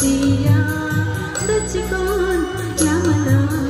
दिया रचकोन मना।